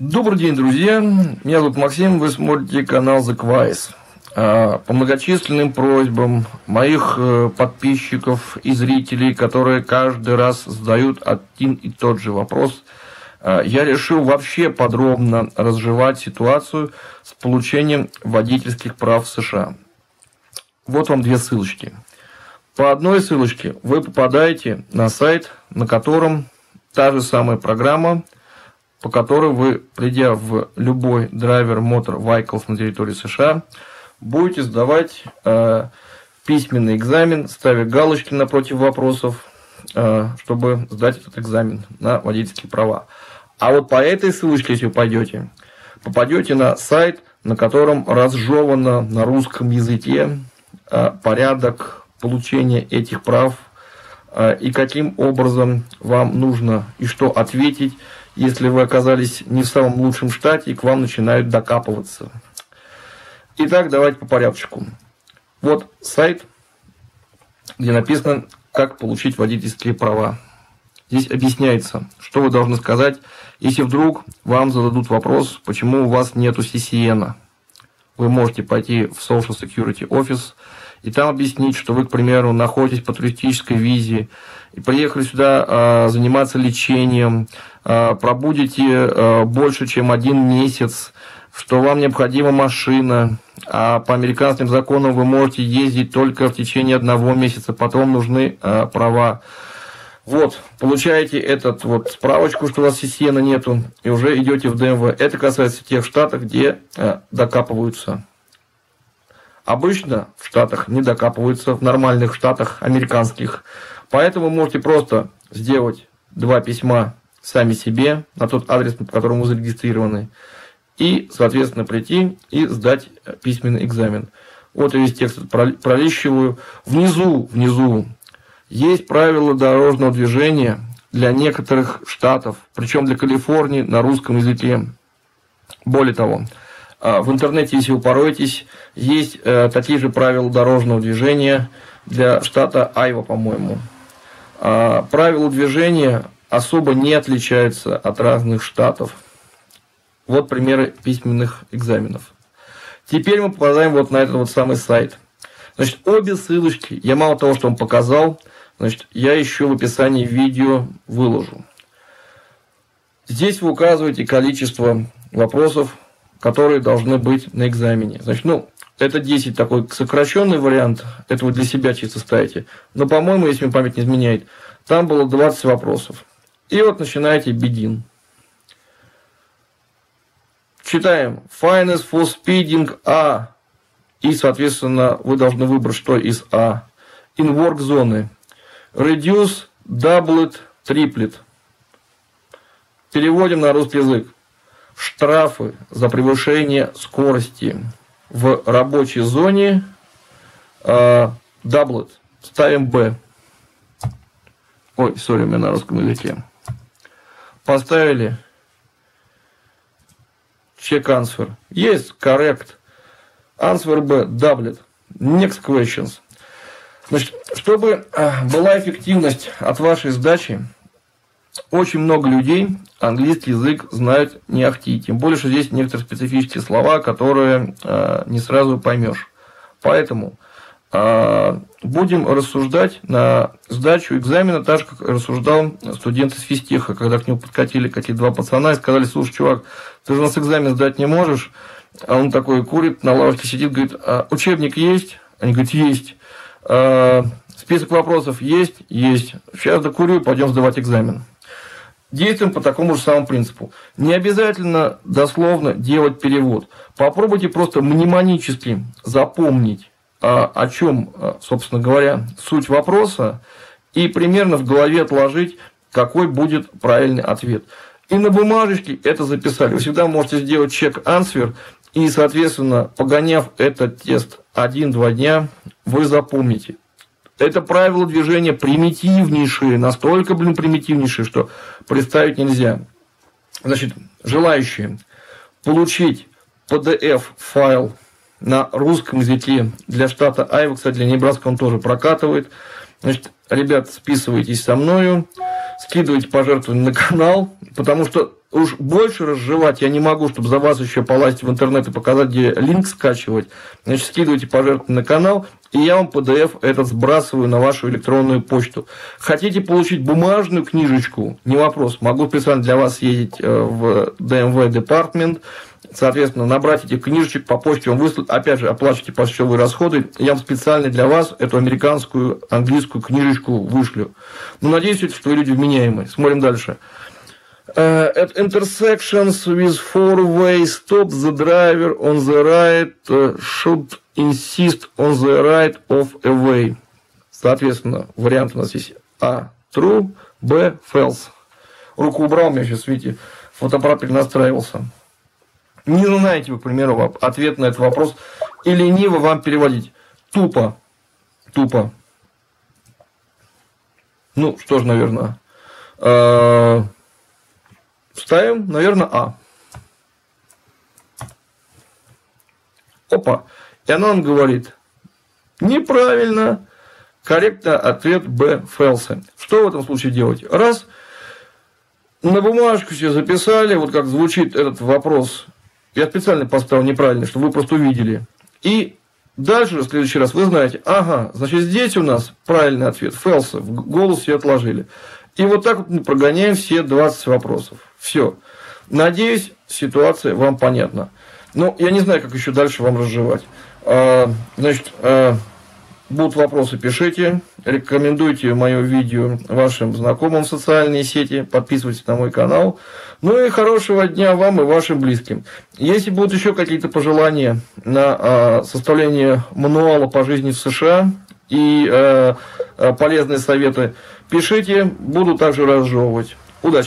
Добрый день, друзья. Меня зовут Максим, вы смотрите канал. А, по многочисленным просьбам моих э, подписчиков и зрителей, которые каждый раз задают один и тот же вопрос, а, я решил вообще подробно разжевать ситуацию с получением водительских прав в США. Вот вам две ссылочки. По одной ссылочке вы попадаете на сайт, на котором та же самая программа по которой вы, придя в любой драйвер Motor Vehicles на территории США, будете сдавать э, письменный экзамен, ставя галочки напротив вопросов, э, чтобы сдать этот экзамен на водительские права. А вот по этой ссылочке, если вы пойдете, попадете на сайт, на котором разжевано на русском языке э, порядок получения этих прав э, и каким образом вам нужно и что ответить если вы оказались не в самом лучшем штате и к вам начинают докапываться. Итак, давайте по порядку. Вот сайт, где написано, как получить водительские права. Здесь объясняется, что вы должны сказать, если вдруг вам зададут вопрос, почему у вас нету CCN. Вы можете пойти в Social Security Office и там объяснить, что вы, к примеру, находитесь по туристической визе и приехали сюда э, заниматься лечением, э, пробудете э, больше, чем один месяц, что вам необходима машина, а по американским законам вы можете ездить только в течение одного месяца, потом нужны э, права. Вот, получаете этот вот справочку, что у вас CCN нету, и уже идете в ДМВ. Это касается тех штатов, где э, докапываются. Обычно в Штатах не докапываются, в нормальных Штатах американских. Поэтому можете просто сделать два письма сами себе на тот адрес, по которому вы зарегистрированы, и, соответственно, прийти и сдать письменный экзамен. Вот я весь текст пролищиваю. Внизу, внизу есть правила дорожного движения для некоторых штатов, причем для Калифорнии на русском языке. Более того, в интернете, если вы пороетесь, есть э, такие же правила дорожного движения для штата Айва, по-моему. А, правила движения особо не отличаются от разных штатов. Вот примеры письменных экзаменов. Теперь мы попадаем вот на этот вот самый сайт. Значит, обе ссылочки, я мало того, что вам показал, значит, я еще в описании видео выложу. Здесь вы указываете количество вопросов, которые должны быть на экзамене. Значит, ну, это 10 такой сокращенный вариант, это вы для себя чисто ставите. Но, по-моему, если мне память не изменяет, там было 20 вопросов. И вот начинаете бедин. Читаем. Finance for speeding А. И, соответственно, вы должны выбрать, что из А. In work зоны. Reduce, doublet, triplet. Переводим на русский язык штрафы за превышение скорости в рабочей зоне э, даблет. Ставим Б. Ой, сори, у меня на русском языке. Поставили check answer. Есть, correct. Answer B, doublet. Next questions. Значит, чтобы э, была эффективность от вашей сдачи, очень много людей английский язык знают не ахти. Тем более, что здесь некоторые специфические слова, которые э, не сразу поймешь. Поэтому э, будем рассуждать на сдачу экзамена так же, как рассуждал студент из физтеха, когда к нему подкатили какие-то два пацана и сказали, слушай, чувак, ты же у нас экзамен сдать не можешь. А он такой курит, на лавочке сидит, говорит, а учебник есть? Они говорят, есть. А, список вопросов есть? Есть. Сейчас докурю, пойдем сдавать экзамен действуем по такому же самому принципу. Не обязательно дословно делать перевод. Попробуйте просто мнемонически запомнить, а, о чем, а, собственно говоря, суть вопроса, и примерно в голове отложить, какой будет правильный ответ. И на бумажечке это записали. Вы всегда можете сделать чек-ансвер, и, соответственно, погоняв этот тест один-два дня, вы запомните, это правила движения примитивнейшие, настолько, блин, примитивнейшие, что представить нельзя. Значит, желающие получить PDF-файл на русском языке для штата Айва, кстати, для Небраска он тоже прокатывает. Значит, ребят, списывайтесь со мною, скидывайте пожертвования на канал, потому что уж больше разжевать я не могу, чтобы за вас еще полазить в интернет и показать, где линк скачивать. Значит, скидывайте пожертвования на канал, и я вам PDF этот сбрасываю на вашу электронную почту. Хотите получить бумажную книжечку? Не вопрос. Могу специально для вас ездить э, в DMV департмент, соответственно, набрать этих книжечек по почте вам выслать, опять же, оплачивайте почтовые расходы, я вам специально для вас эту американскую, английскую книжечку вышлю. Ну, надеюсь, что люди вменяемые. Смотрим дальше. Uh, at intersections with four-way stop, the driver on the right uh, should insist on the right of a way. Соответственно, вариант у нас есть А. True, Б. False. Руку убрал, у меня сейчас, видите, фотоаппарат перенастраивался. Не знаете вы, к примеру, ответ на этот вопрос. И лениво вам переводить. Тупо. Тупо. Ну, что ж, наверное. А, ставим, наверное, А. Опа. И она нам говорит, неправильно, корректно ответ Б. Фелса. Что в этом случае делать? Раз, на бумажку все записали, вот как звучит этот вопрос. Я специально поставил неправильно, чтобы вы просто увидели. И дальше, в следующий раз, вы знаете, ага, значит, здесь у нас правильный ответ, Фелса, в голос все отложили. И вот так вот мы прогоняем все 20 вопросов. Все. Надеюсь, ситуация вам понятна. Ну, я не знаю, как еще дальше вам разжевать. А, значит, а, будут вопросы, пишите. Рекомендуйте мое видео вашим знакомым в социальные сети. Подписывайтесь на мой канал. Ну и хорошего дня вам и вашим близким. Если будут еще какие-то пожелания на а, составление мануала по жизни в США и полезные советы, пишите. Буду также разжевывать. Удачи!